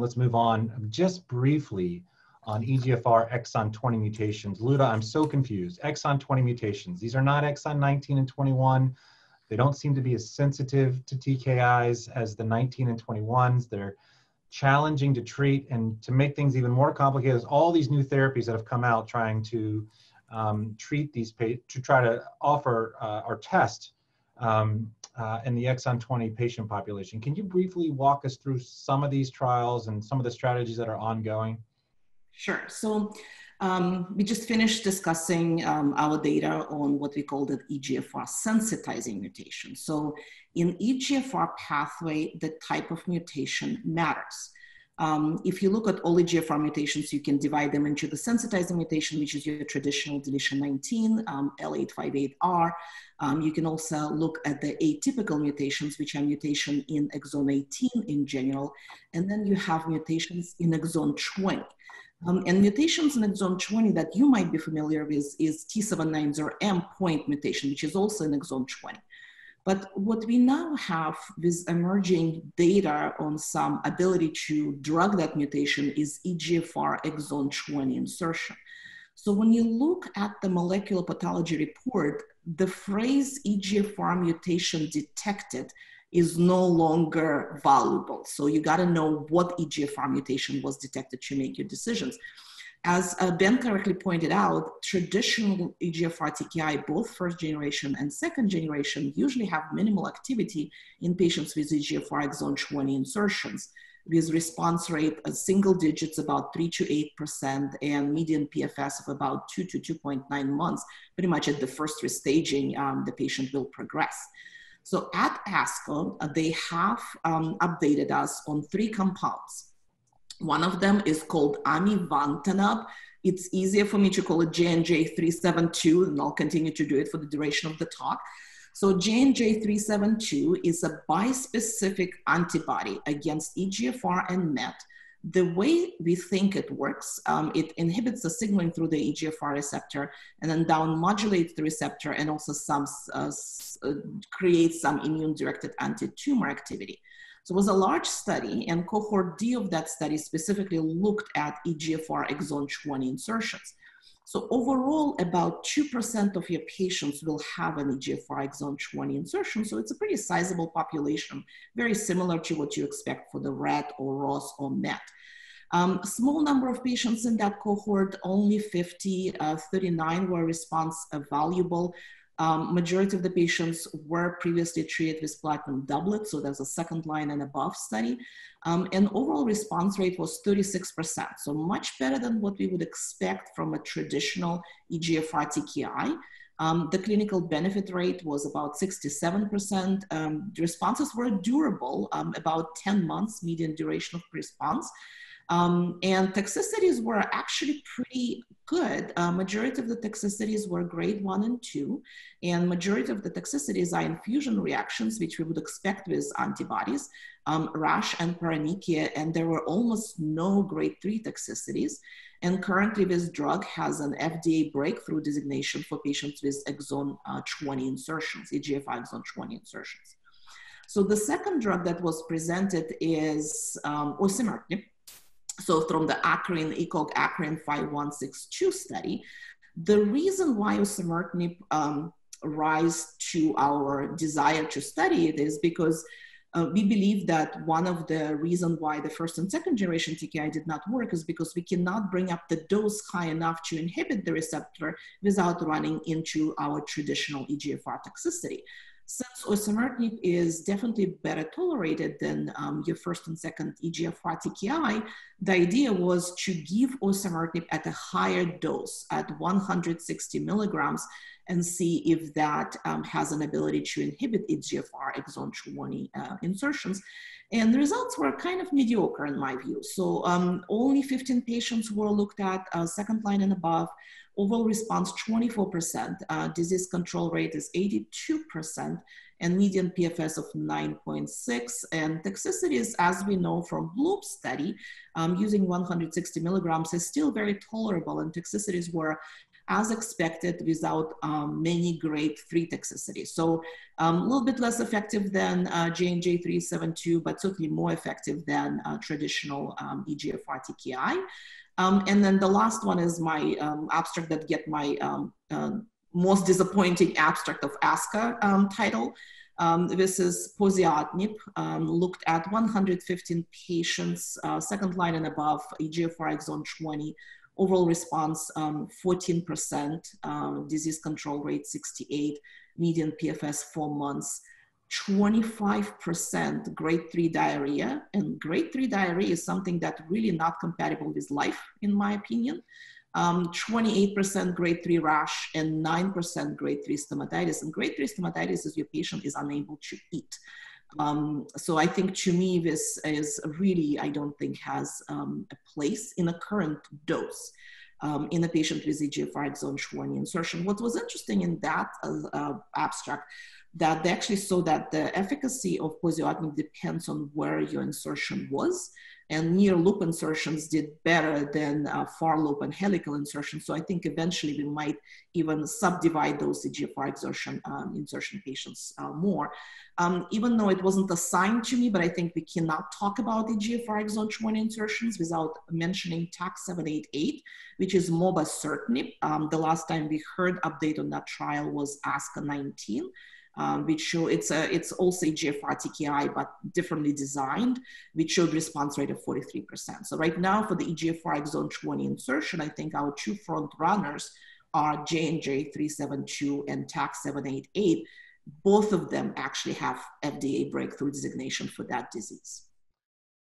let's move on just briefly on EGFR exon 20 mutations. Luda, I'm so confused. Exon 20 mutations. These are not exon 19 and 21. They don't seem to be as sensitive to TKIs as the 19 and 21s. They're challenging to treat and to make things even more complicated. There's all these new therapies that have come out trying to um, treat these, to try to offer uh, or test um, uh, in the exon 20 patient population. Can you briefly walk us through some of these trials and some of the strategies that are ongoing? Sure. So um, we just finished discussing um, our data on what we call the EGFR sensitizing mutation. So in EGFR pathway, the type of mutation matters. Um, if you look at all EGFR mutations, you can divide them into the sensitizing mutation, which is your traditional deletion 19, um, L858R. Um, you can also look at the atypical mutations, which are mutation in exon 18 in general. And then you have mutations in exon 20. Um, and mutations in exon 20 that you might be familiar with is T790M point mutation, which is also in exon 20. But what we now have with emerging data on some ability to drug that mutation is EGFR exon 20 insertion. So when you look at the molecular pathology report, the phrase EGFR mutation detected is no longer valuable. So you got to know what EGFR mutation was detected to make your decisions. As uh, Ben correctly pointed out, traditional EGFR TKI, both first generation and second generation, usually have minimal activity in patients with EGFR exon 20 insertions, with response rate of single digits about 3 to 8% and median PFS of about 2 to 2.9 months. Pretty much at the first restaging, um, the patient will progress. So at ASCO, uh, they have um, updated us on three compounds. One of them is called amivantamab. It's easier for me to call it J&J 372, and I'll continue to do it for the duration of the talk. So J&J 372 is a bispecific antibody against EGFR and MET the way we think it works, um, it inhibits the signaling through the EGFR receptor and then down modulates the receptor and also some, uh, uh, creates some immune directed anti-tumor activity. So it was a large study and cohort D of that study specifically looked at EGFR exon 20 insertions. So overall, about 2% of your patients will have an EGFR exon 20 insertion. So it's a pretty sizable population, very similar to what you expect for the RET or ROS or MET. Um, small number of patients in that cohort, only 50, uh, 39 were response evaluable. Um, majority of the patients were previously treated with platinum doublet, so there's a second line and above study. Um, and overall response rate was 36%, so much better than what we would expect from a traditional EGFR TKI. Um, the clinical benefit rate was about 67%. Um, the responses were durable, um, about 10 months median duration of response. Um, and toxicities were actually pretty good. Uh, majority of the toxicities were grade one and two, and majority of the toxicities are infusion reactions, which we would expect with antibodies, um, rash and paronychia, and there were almost no grade three toxicities. And currently this drug has an FDA breakthrough designation for patients with exon uh, 20 insertions, EGFR exon 20 insertions. So the second drug that was presented is um, osimertinib so from the ACRIN, ECOG ACRIN 5162 study, the reason why osimertinib um, rise to our desire to study it is because uh, we believe that one of the reasons why the first and second generation TKI did not work is because we cannot bring up the dose high enough to inhibit the receptor without running into our traditional EGFR toxicity. Since osimertinib is definitely better tolerated than um, your first and second EGFR TKI, the idea was to give osimertinib at a higher dose at 160 milligrams and see if that um, has an ability to inhibit EGFR exon 20 uh, insertions. And the results were kind of mediocre in my view. So um, only 15 patients were looked at, uh, second line and above. Overall response 24%, uh, disease control rate is 82%, and median PFS of 9.6. And toxicities, as we know from Bloom study, um, using 160 milligrams is still very tolerable, and toxicities were as expected without um, many grade 3 toxicity. So um, a little bit less effective than uh, J&J 372, but certainly more effective than uh, traditional um, EGFR TKI. Um, and then the last one is my um, abstract that get my um, uh, most disappointing abstract of ASCO um, title. Um, this is poziotinib, um, looked at 115 patients, uh, second line and above, EGFR exon 20, overall response 14%, um, disease control rate 68, median PFS four months. 25% grade 3 diarrhea. And grade 3 diarrhea is something that really not compatible with life, in my opinion. 28% um, grade 3 rash and 9% grade 3 stomatitis. And grade 3 stomatitis is your patient is unable to eat. Um, so I think to me, this is really, I don't think has um, a place in a current dose. Um, in a patient with EGFR exon 20 insertion. What was interesting in that uh, uh, abstract that they actually saw that the efficacy of poziotinib depends on where your insertion was and near loop insertions did better than uh, far loop and helical insertions. So I think eventually we might even subdivide those EGFR exertion, um, insertion patients uh, more. Um, even though it wasn't assigned to me, but I think we cannot talk about EGFR exon 20 insertions without mentioning TAK-788, which is mobocertinib. Um, the last time we heard update on that trial was ASCO 19 um, which show it's a it's also EGFR TKI but differently designed, which showed response rate of 43%. So right now for the EGFR exon 20 insertion, I think our two front runners are J&J 372 and TAK 788. Both of them actually have FDA breakthrough designation for that disease.